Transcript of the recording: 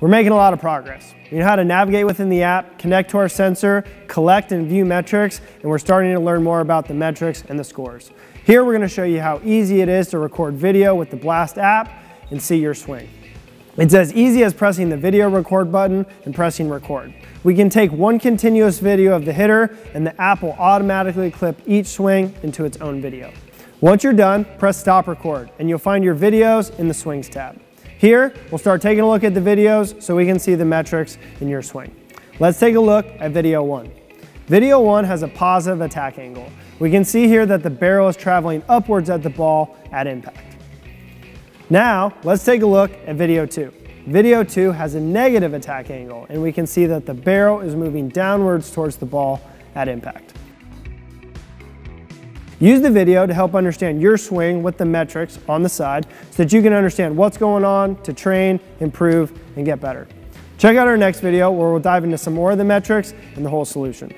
We're making a lot of progress. We know how to navigate within the app, connect to our sensor, collect and view metrics, and we're starting to learn more about the metrics and the scores. Here we're gonna show you how easy it is to record video with the Blast app and see your swing. It's as easy as pressing the video record button and pressing record. We can take one continuous video of the hitter and the app will automatically clip each swing into its own video. Once you're done, press stop record and you'll find your videos in the swings tab. Here, we'll start taking a look at the videos so we can see the metrics in your swing. Let's take a look at video one. Video one has a positive attack angle. We can see here that the barrel is traveling upwards at the ball at impact. Now, let's take a look at video two. Video two has a negative attack angle, and we can see that the barrel is moving downwards towards the ball at impact. Use the video to help understand your swing with the metrics on the side so that you can understand what's going on to train, improve, and get better. Check out our next video where we'll dive into some more of the metrics and the whole solution.